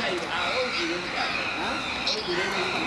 あ、大きいですか。あ、大きいですか。